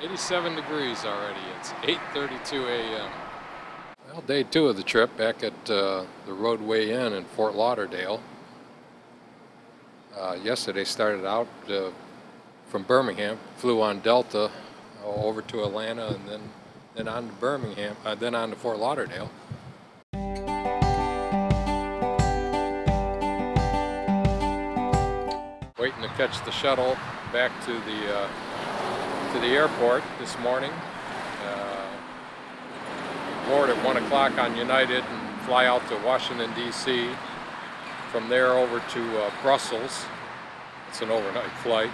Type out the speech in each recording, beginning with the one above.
87 degrees already. It's 8:32 a.m. Well, day two of the trip back at uh, the Rodeway Inn in Fort Lauderdale. Uh, yesterday started out uh, from Birmingham, flew on Delta over to Atlanta, and then then on to Birmingham, uh, then on to Fort Lauderdale. Waiting to catch the shuttle back to the uh, to the airport this morning. Uh, board at one o'clock on United and fly out to Washington D.C. From there over to uh, Brussels. It's an overnight flight,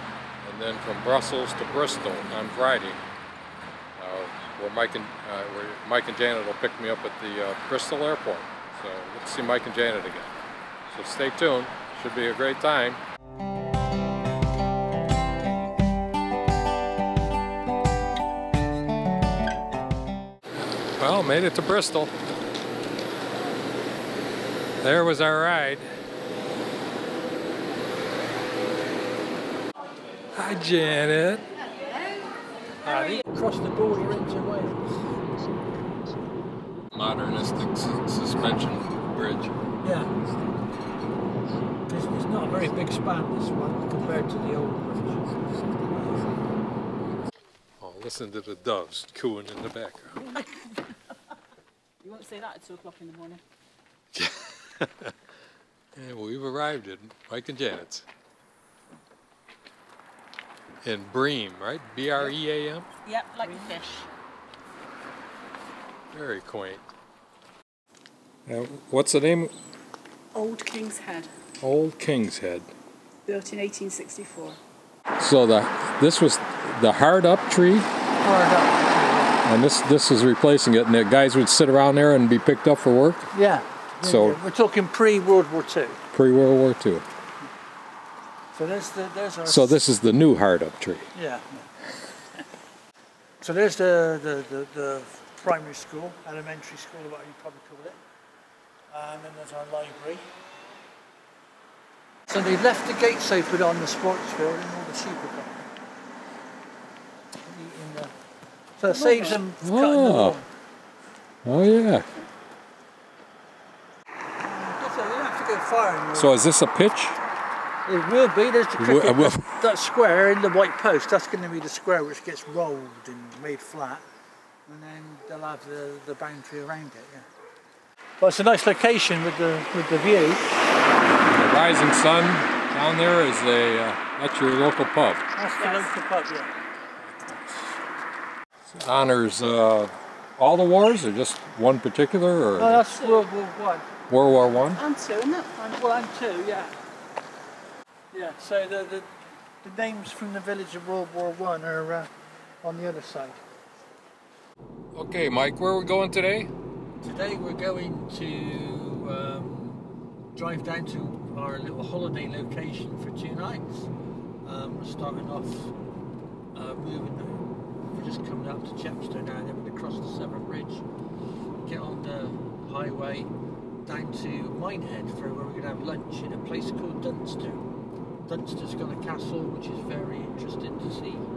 and then from Brussels to Bristol on Friday, uh, where Mike and uh, where Mike and Janet will pick me up at the uh, Bristol airport. So let's see Mike and Janet again. So stay tuned. Should be a great time. Made it to Bristol. There was our ride. Hi, Janet. Howdy. Across the border into Wales. Modernistic s- suspension bridge. Yeah. It's, it's not a very big span, this one, compared to the old bridge. Oh, listen to the doves cooing in the background. You won't say that at 2 o'clock in the morning. Yeah, we've arrived at Mike and Janet's. In Bream, right? B R E A M? Yep, like the fish. Very quaint. Now, what's the name? Old King's Head, Old King's Head. built in 1864. So the this was the hard up tree, Hard up. And this this is replacing it, and the guys would sit around there and be picked up for work Yeah. So- Yeah, we're talking pre-World War Two. pre World War II. So there's the there's our So this is the new hard up tree. yeah. so there's the, the, the, the primary school, elementary school, what you probably call it. And then there's our library. So they've left the gates open on the sports field and all the sheep are gone. Eating the- So it saves them cutting the Wow. lawn. Oh yeah. So you don't have to go far anymore. So is this a pitch? It will be. There's the cricket, will- that, that square in the white post. That's going to be the square which gets rolled and made flat, and then they'll have the, the boundary around it. Yeah. Well, it's a nice location with the with the view. The rising sun down there is a uh, that's your local pub. That's the local pub. Yeah. It honors uh, all the wars, or just one particular, or Oh, that's World War One. World War One? And two, isn't it? And well, and two. Yeah. Yeah. So the the, the names from the village of World War One are uh, on the other side. Okay, Mike, where are we going today? Today we're going to um, drive down to our little holiday location for two nights. Um, we're starting off uh, moving. Just coming up to Chepstow now, and then we're going to cross the Severn Bridge, get on the highway down to Minehead for where we're going to have lunch in a place called Dunster. Dunster's got a castle which is very interesting to see.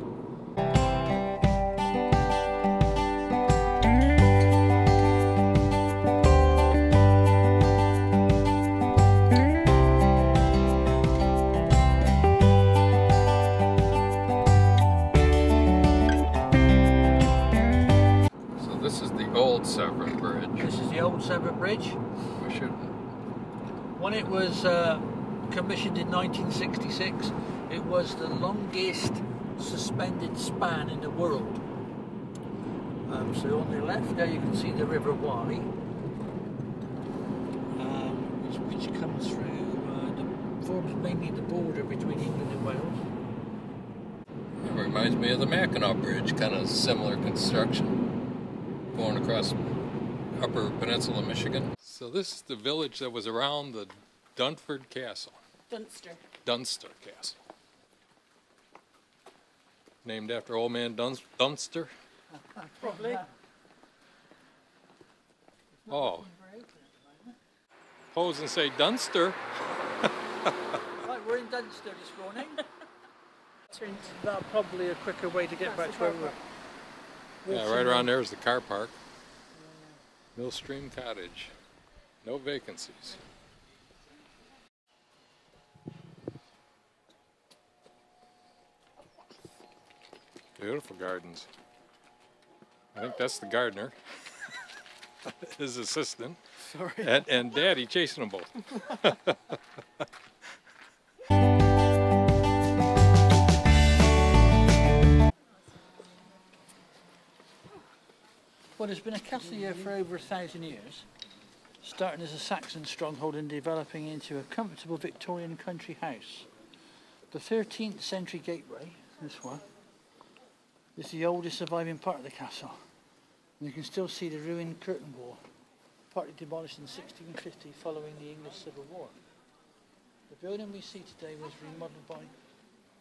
Old Severn Bridge. We should. When it was uh, commissioned in 1966, it was the longest suspended span in the world. Um, so on the left there you can see the River Wye, um, which, which comes through, uh, the, forms mainly the border between England and Wales. It reminds me of the Mackinac Bridge, kind of similar construction, going across Upper Peninsula, Michigan. So this is the village that was around the Dunford Castle, Dunster. Dunster Castle, named after Old Man Duns- Dunster. Probably. Oh, pose and say Dunster. Right, we're in Dunster this morning. That's probably a quicker way to get back to where we were. Yeah, right around there is the car park. Millstream Cottage. No vacancies. Beautiful gardens. I think that's the gardener. His assistant. Sorry. And, and Daddy chasing them both. Well, it's been a castle here for over a thousand years, starting as a Saxon stronghold and developing into a comfortable Victorian country house. The 13th century gateway, this one, is the oldest surviving part of the castle. And you can still see the ruined curtain wall, partly demolished in 1650 following the English Civil War. The building we see today was remodeled by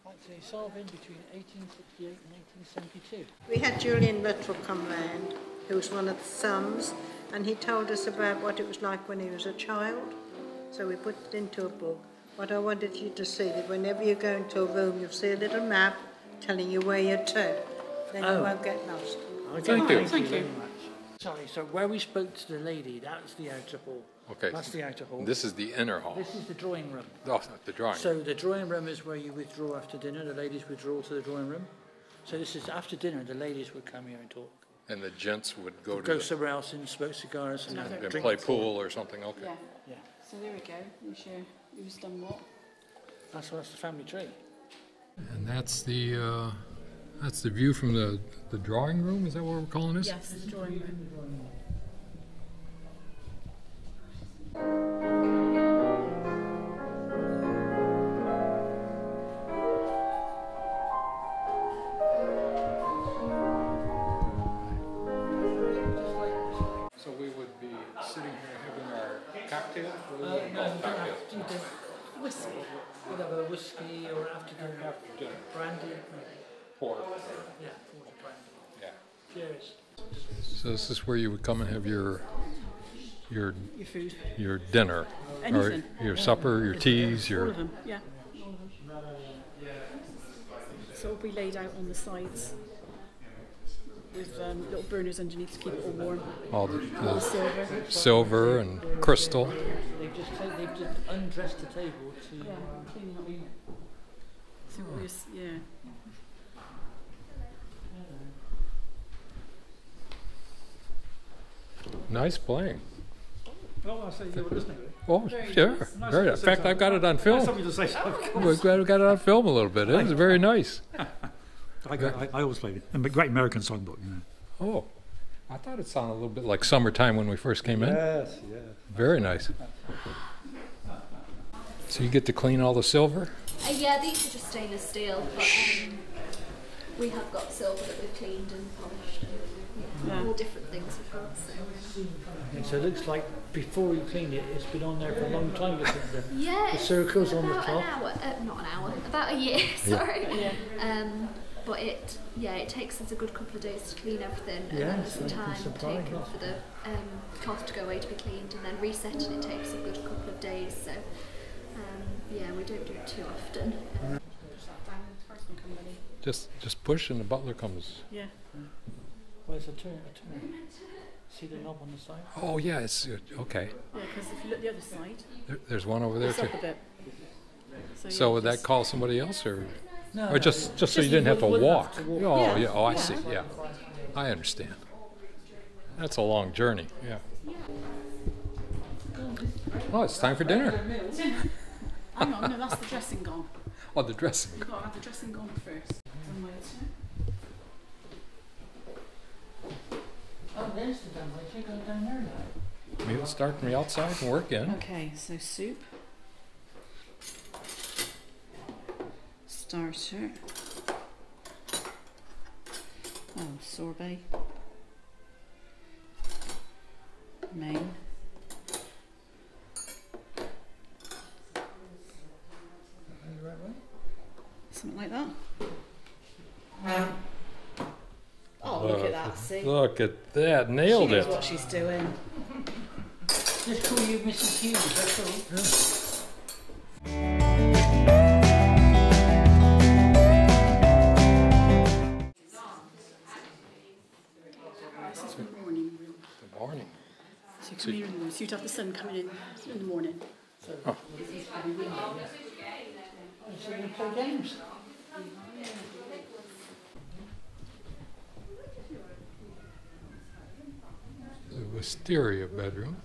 Anthony Salvin between 1868 and 1872. We had Julian Luttrell come round, who was one of the sons, and he told us about what it was like when he was a child. So we put it into a book. What I wanted you to see that whenever you go into a room, you'll see a little map telling you where you're to. Then Oh. you won't get lost. Thank you. Thank you very much. Sorry, so where we spoke to the lady, that's the outer hall. Okay. That's the outer hall. This is the inner hall. This is the drawing room. Oh, the drawing. So the drawing room is where you withdraw after dinner. The ladies withdraw to the drawing room. So this is after dinner. The ladies would come here and talk. And the gents would go to Go the, somewhere else and smoke cigars and, and drink. play pool or something. Okay. Yeah. Yeah, So there we go. Who's your, who's done what? that's that's the family tree. And that's the uh, that's the view from the the drawing room. Is that what we're calling this? Yes, the drawing room. This is where you would come and have your your Your food. your dinner, Anything. or your supper, your teas, your All your of them. Yeah. All of them. So it'll be laid out on the sides with um, little burners underneath to keep it all warm. all the, All silver. silver and crystal. They've just ta- they've just undressed the table to. Yeah, cleaning up. So we'll just, yeah. Nice playing. Oh, I see you were listening. Oh, Very sure. nice. Nice Very. of you In to say fact, I've got it on film. Something to say. something. We've got, got it on film a little bit. It was very nice. I, go, I, I always played it. A great American songbook, you know. Oh, I thought it sounded a little bit like summertime when we first came in. Yes, yeah. Very nice. So you get to clean all the silver? Uh, yeah, these are just stainless steel, but um, we have got silver that we've cleaned and polished and yeah, Yeah. all different things we've got. So. And so it looks like before you clean it, it's been on there for a long time. Looking at the, Yeah, the it's circles on the about top. an hour, uh, not an hour, about a year. Sorry. Um, but it, yeah, it takes us a good couple of days to clean everything, and Yeah, then there's some time taken yes. for the um, cloth to go away to be cleaned, and then resetting it takes a good couple of days. So, um, yeah, we don't do it too often. Just just push and the butler comes. Yeah. Where's the turn? A turn? See the knob on the side? Oh yeah, it's uh, okay. Yeah, because if you look the other side, There, there's one over there it's too. up a bit. So, So would that just- call somebody else or No, or just just so Just you didn't have to wouldn't walk? have to walk. Oh Yeah. yeah. Oh, I Yeah. see. Yeah, I understand. That's a long journey. Yeah. Oh, it's time for dinner. Hang on, no, that's the dressing gone. Oh, the dressing. You've got to have the dressing gone first. One way it's- Oh, there's the dumb. You're going down there now. Meal start from the outside and work in. Okay, so soup. Starter. Oh, sorbet. Main. Something like that. See? Look at that, nailed she knows it. what she's doing. Just call you Mrs. Hughes, that's all. So you would have the sun coming in in the morning. Oh. So, oh. Wisteria bedroom.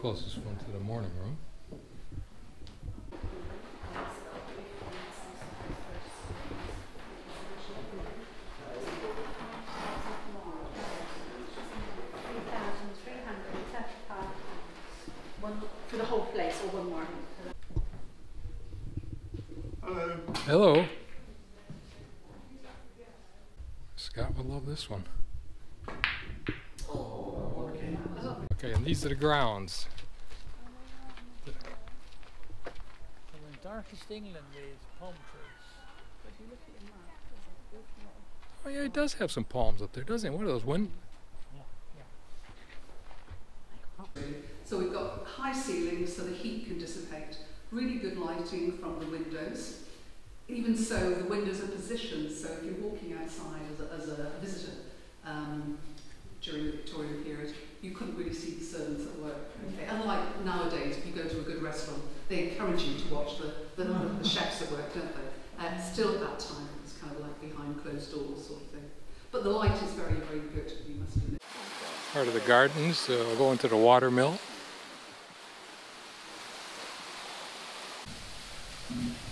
Closest one to the morning room. One for the whole place or one more? Hello. Scott would love this one. Okay, and these are the grounds. And the darkest England is palm trees. Oh yeah, it does have some palms up there, doesn't it? What are those wind? So we've got high ceilings so the heat can dissipate, really good lighting from the windows. Even so, the windows are positioned so if you're walking outside as a, as a visitor um, during the Victorian period, you couldn't really see the servants at work. Okay. Unlike nowadays, if you go to a good restaurant, they encourage you to watch the, the, the chefs at work, don't they? Uh, still at that time, it was kind of like closed doors sort of thing. But the light is very, very good, you must admit. Part of the gardens. Uh, we'll go into the water mill.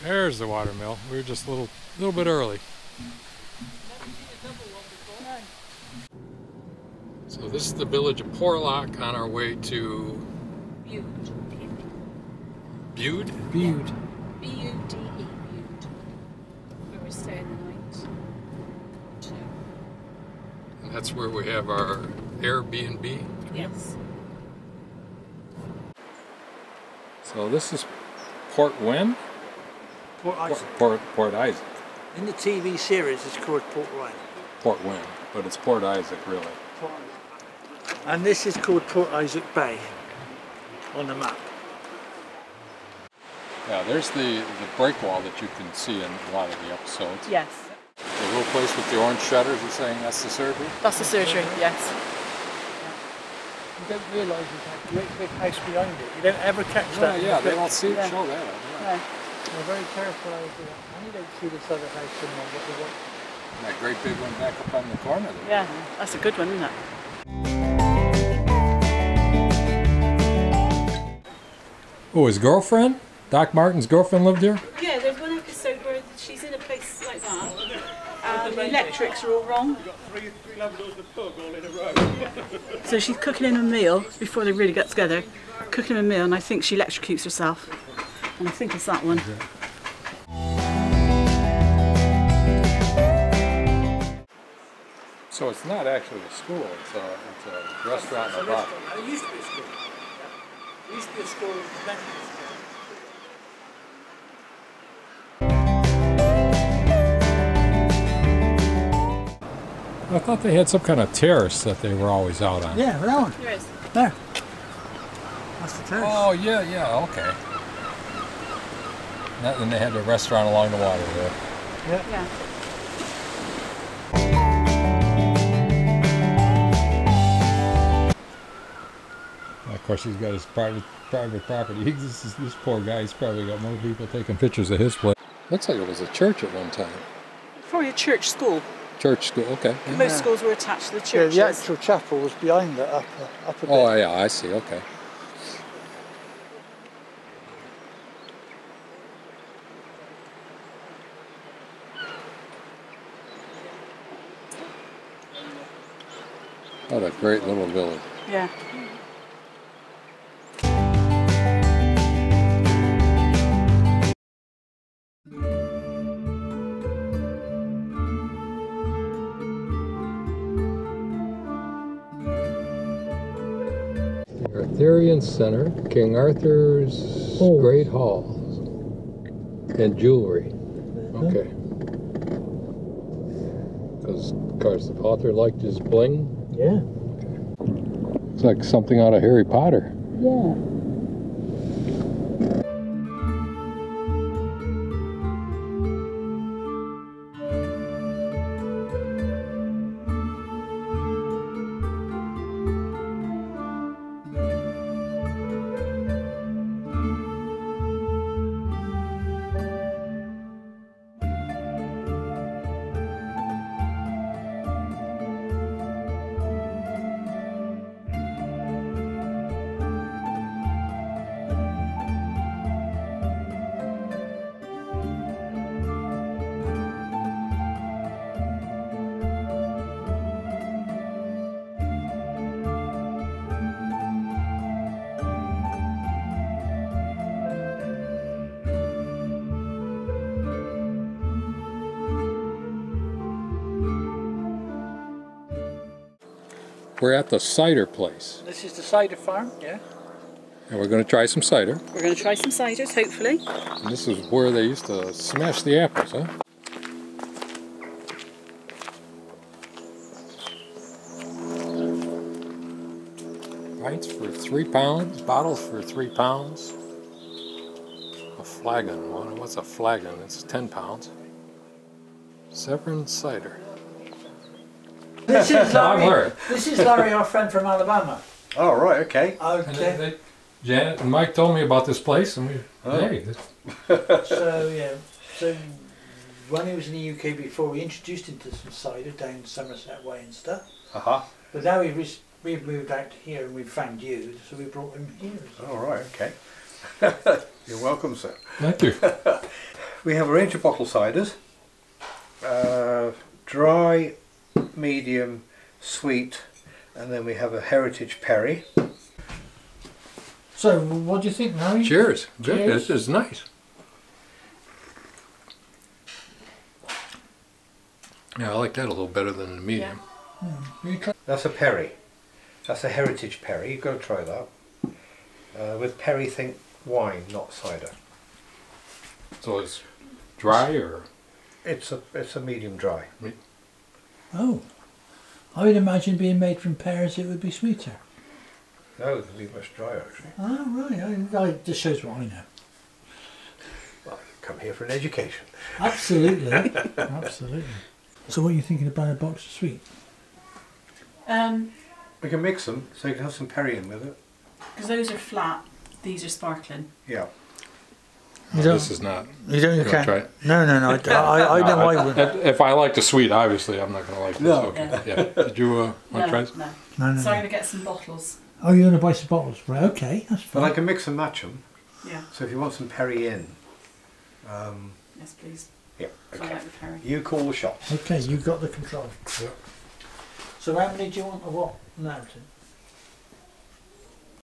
There's the water mill. We were just a little, little bit early. So this is the village of Porlock on our way to Bude. Bude. Viewed. B-U-D-E. Bude. Where we're staying the night. Two. And that's where we have our Airbnb. Yes. So this is Portwenn? Port Port, Isaac. Port, Port Isaac. In the TV series, it's called Port Ryan. Portwenn, but it's Port Isaac really. Port Isaac. And this is called Port Isaac Bay on the map. Yeah, there's the, the break wall that you can see in a lot of the episodes. Yes. The little place with the orange shutters, you're saying that's the surgery? That's the surgery, yes. You don't realise there's that great big house behind it. You don't ever catch Yeah, that. in yeah, the they film. don't see Yeah. show that. yeah. No. They're very careful how they do that. And you don't see this other house in there, what they want. That great big one back up on the corner there. Yeah, that's a good one, isn't it? Oh, his girlfriend? Doc Martin's girlfriend lived here? Yeah, there's one episode where she's in a place like that. And the electrics are all wrong. So she's cooking him a meal before they really get together. Cooking him a meal, and I think she electrocutes herself. And I think it's that one. So it's not actually a school, it's a, it's a restaurant and a bar. It used to be a school. It used to be a school, I thought they had some kind of terrace that they were always out on. Yeah, that one. There is. There. That's the terrace. Oh, yeah, yeah, okay. That, and they had a restaurant along the water there. Yeah. Of course, he's got his private private property. This, is, this poor guy, he's probably got more people taking pictures of his place. Looks like it was a church at one time. Probably a church school. Church school, okay. Most schools were attached to the Yeah, the actual chapel was behind it, up, uh, up a bit. Oh, yeah, I see, okay. What a great little village. Yeah. Arthurian Center, King Arthur's Oh. Great Hall, and jewelry. Okay. Because, of course, the Arthur liked his bling. Yeah. It's like something out of Harry Potter. Yeah. We're at the cider place, This is the cider farm, yeah? and we're going to try some cider. We're going to try some ciders, hopefully. And this is where they used to smash the apples, huh? Pints for three pounds, bottles for three pounds. A flagon, what- what's a flagon? It's ten pounds. Severn cider. This is Larry. heard. this is Larry, our friend from Alabama. Oh, right, okay. Okay. Janet and Mike told me about this place, and we, Oh. hey, this, So yeah, so when he was in the UK before, we introduced him to some cider down Somerset Way and stuff. Uh huh. But now we've we've moved out here and we've found you, so we brought him here. All right, okay. You're welcome, sir. thank you. We have a range of bottle ciders uh, dry, medium, sweet, and then we have a heritage perry. So what do you think, Larry? Cheers. Cheers. This is nice. Yeah, I like that a little better than the medium. You try- That's a perry. That's a heritage perry. You've got to try that. Uh, with perry, think wine, not cider. So it's dry or It's a it's a medium dry. Oh, I would imagine being made from pears, it would be sweeter. No, it can be much drier actually. Oh right, I, I, this shows what I know. Well, come here for an education. Absolutely, absolutely. So what are you thinking about a box of sweet? Um, We can mix them so you can have some perry in with it. because those are flat, these are sparkling. Yeah. You don't- this is not. You don't. You wanna try it? No, no, no. I, I, I know I would. If if I like the sweet, obviously I'm not going to like this. No. Okay. Yeah. Did you uh, want No, to try this? no. No, no. So I'm going to get some bottles. Oh, you're gonna buy some bottles, right? Okay, that's fine. But I can mix and match them. Yeah. So if you want some perry in, um, Yes, please. yeah, I okay. like the curry. You call the shots. Okay, you got the control. Yeah. So how many do you want of what, Narrative?